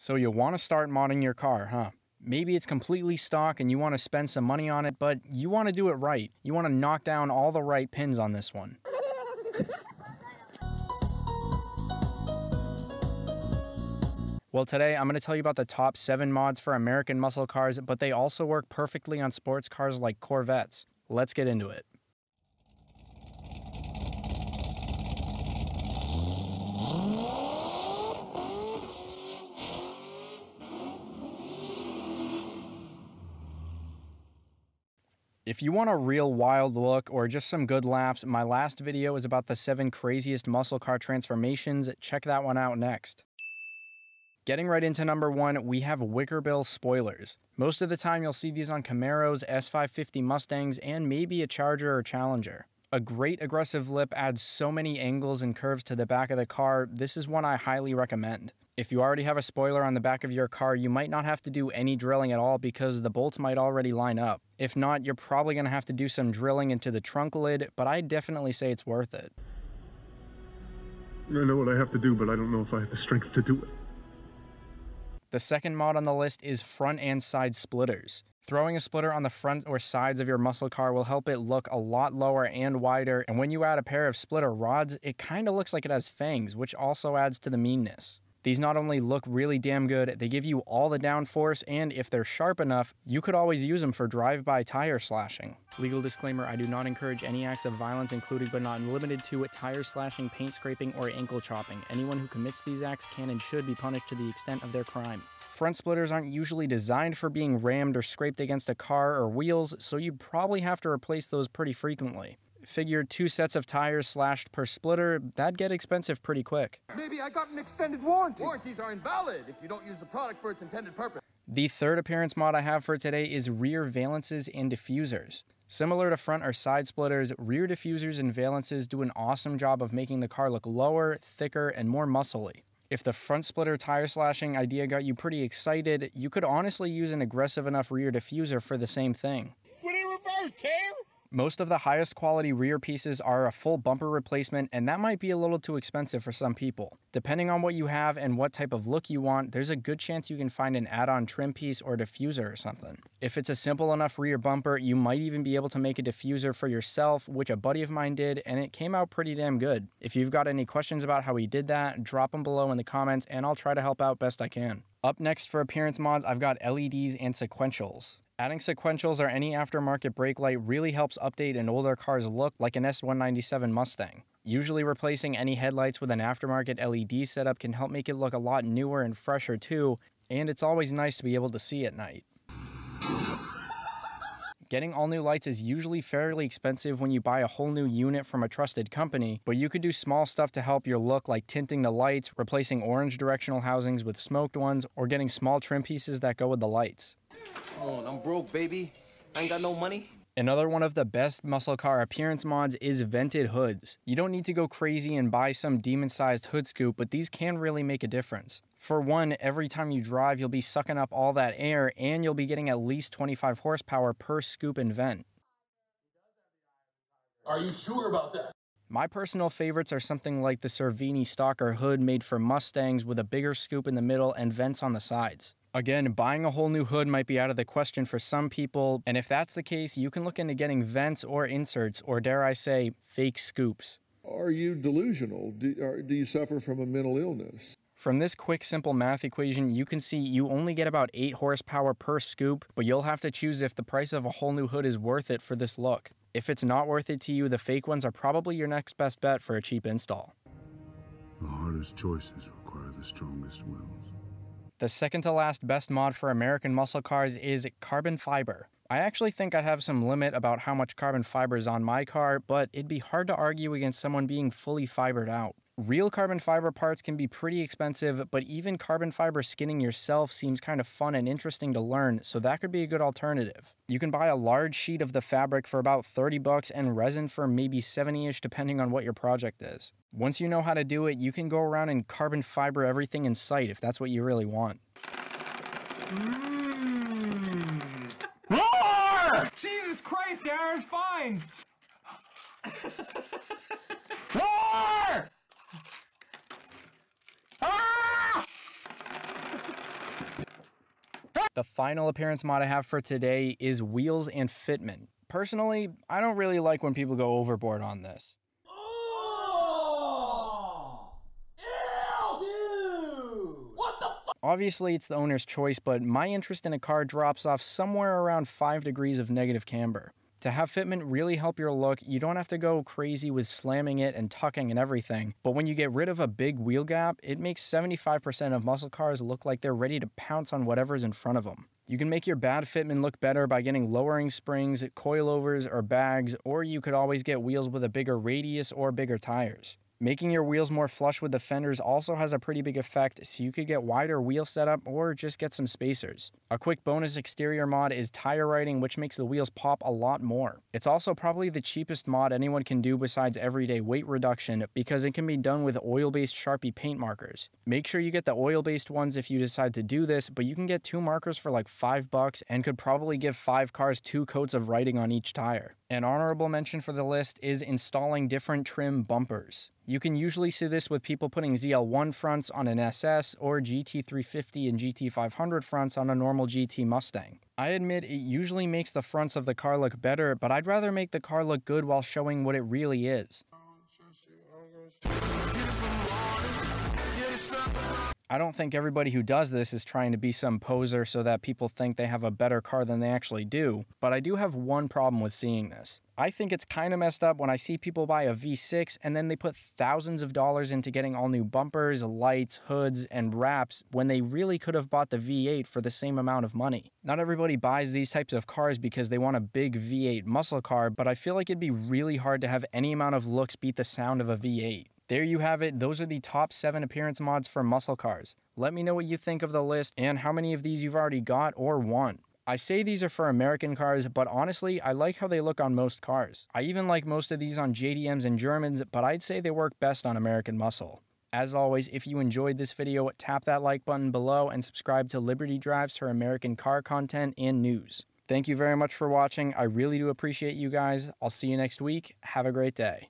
So you want to start modding your car, huh? Maybe it's completely stock and you want to spend some money on it, but you want to do it right. You want to knock down all the right pins on this one. Well, today I'm going to tell you about the top 7 mods for American muscle cars, but they also work perfectly on sports cars like Corvettes. Let's get into it. If you want a real wild look or just some good laughs, my last video is about the 7 craziest muscle car transformations. Check that one out next. Getting right into number one, we have Wickerbill spoilers. Most of the time you'll see these on Camaros, S550 Mustangs, and maybe a Charger or Challenger. A great aggressive lip adds so many angles and curves to the back of the car, this is one I highly recommend. If you already have a spoiler on the back of your car, you might not have to do any drilling at all because the bolts might already line up. If not, you're probably going to have to do some drilling into the trunk lid, but I definitely say it's worth it. I know what I have to do, but I don't know if I have the strength to do it. The second mod on the list is front and side splitters. Throwing a splitter on the front or sides of your muscle car will help it look a lot lower and wider, and when you add a pair of splitter rods, it kinda looks like it has fangs, which also adds to the meanness. These not only look really damn good, they give you all the downforce, and if they're sharp enough, you could always use them for drive-by tire slashing. Legal disclaimer, I do not encourage any acts of violence including but not limited to tire slashing, paint scraping, or ankle chopping. Anyone who commits these acts can and should be punished to the extent of their crime. Front splitters aren't usually designed for being rammed or scraped against a car or wheels, so you probably have to replace those pretty frequently figure two sets of tires slashed per splitter, that'd get expensive pretty quick. Maybe I got an extended warranty. Warranties are invalid if you don't use the product for its intended purpose. The third appearance mod I have for today is rear valances and diffusers. Similar to front or side splitters, rear diffusers and valances do an awesome job of making the car look lower, thicker, and more muscly. If the front splitter tire slashing idea got you pretty excited, you could honestly use an aggressive enough rear diffuser for the same thing. Put it reverse, Cam! Most of the highest quality rear pieces are a full bumper replacement, and that might be a little too expensive for some people. Depending on what you have and what type of look you want, there's a good chance you can find an add-on trim piece or diffuser or something. If it's a simple enough rear bumper, you might even be able to make a diffuser for yourself, which a buddy of mine did, and it came out pretty damn good. If you've got any questions about how he did that, drop them below in the comments, and I'll try to help out best I can. Up next for appearance mods, I've got LEDs and sequentials. Adding sequentials or any aftermarket brake light really helps update an older car's look like an S197 Mustang. Usually replacing any headlights with an aftermarket LED setup can help make it look a lot newer and fresher too, and it's always nice to be able to see at night. Getting all new lights is usually fairly expensive when you buy a whole new unit from a trusted company, but you could do small stuff to help your look like tinting the lights, replacing orange directional housings with smoked ones, or getting small trim pieces that go with the lights. Come on, I'm broke, baby. I ain't got no money. Another one of the best muscle car appearance mods is vented hoods. You don't need to go crazy and buy some demon sized hood scoop, but these can really make a difference. For one, every time you drive, you'll be sucking up all that air and you'll be getting at least 25 horsepower per scoop and vent. Are you sure about that? My personal favorites are something like the Cervini Stalker hood made for Mustangs with a bigger scoop in the middle and vents on the sides. Again, buying a whole new hood might be out of the question for some people, and if that's the case, you can look into getting vents or inserts, or dare I say, fake scoops. Are you delusional? Do, are, do you suffer from a mental illness? From this quick simple math equation, you can see you only get about 8 horsepower per scoop, but you'll have to choose if the price of a whole new hood is worth it for this look. If it's not worth it to you, the fake ones are probably your next best bet for a cheap install. The hardest choices require the strongest wills. The second to last best mod for American muscle cars is carbon fiber. I actually think I'd have some limit about how much carbon fiber is on my car, but it'd be hard to argue against someone being fully fibered out. Real carbon fiber parts can be pretty expensive, but even carbon fiber skinning yourself seems kind of fun and interesting to learn, so that could be a good alternative. You can buy a large sheet of the fabric for about 30 bucks and resin for maybe 70ish depending on what your project is. Once you know how to do it, you can go around and carbon fiber everything in sight if that's what you really want. Mm. Roar! Jesus Christ, Aaron, fine! The final appearance mod I have for today is wheels and fitment. Personally, I don't really like when people go overboard on this. Obviously, it's the owner's choice, but my interest in a car drops off somewhere around 5 degrees of negative camber. To have fitment really help your look, you don't have to go crazy with slamming it and tucking and everything, but when you get rid of a big wheel gap, it makes 75% of muscle cars look like they're ready to pounce on whatever's in front of them. You can make your bad fitment look better by getting lowering springs, coilovers, or bags, or you could always get wheels with a bigger radius or bigger tires. Making your wheels more flush with the fenders also has a pretty big effect, so you could get wider wheel setup or just get some spacers. A quick bonus exterior mod is tire writing, which makes the wheels pop a lot more. It's also probably the cheapest mod anyone can do besides everyday weight reduction because it can be done with oil-based Sharpie paint markers. Make sure you get the oil-based ones if you decide to do this, but you can get two markers for like 5 bucks and could probably give 5 cars two coats of writing on each tire. An honorable mention for the list is installing different trim bumpers. You can usually see this with people putting ZL1 fronts on an SS or GT350 and GT500 fronts on a normal GT Mustang. I admit it usually makes the fronts of the car look better, but I'd rather make the car look good while showing what it really is. I don't think everybody who does this is trying to be some poser so that people think they have a better car than they actually do, but I do have one problem with seeing this. I think it's kind of messed up when I see people buy a V6 and then they put thousands of dollars into getting all new bumpers, lights, hoods, and wraps when they really could have bought the V8 for the same amount of money. Not everybody buys these types of cars because they want a big V8 muscle car, but I feel like it'd be really hard to have any amount of looks beat the sound of a V8. There you have it. Those are the top 7 appearance mods for muscle cars. Let me know what you think of the list and how many of these you've already got or want. I say these are for American cars, but honestly, I like how they look on most cars. I even like most of these on JDMs and Germans, but I'd say they work best on American muscle. As always, if you enjoyed this video, tap that like button below and subscribe to Liberty Drives for American car content and news. Thank you very much for watching. I really do appreciate you guys. I'll see you next week. Have a great day.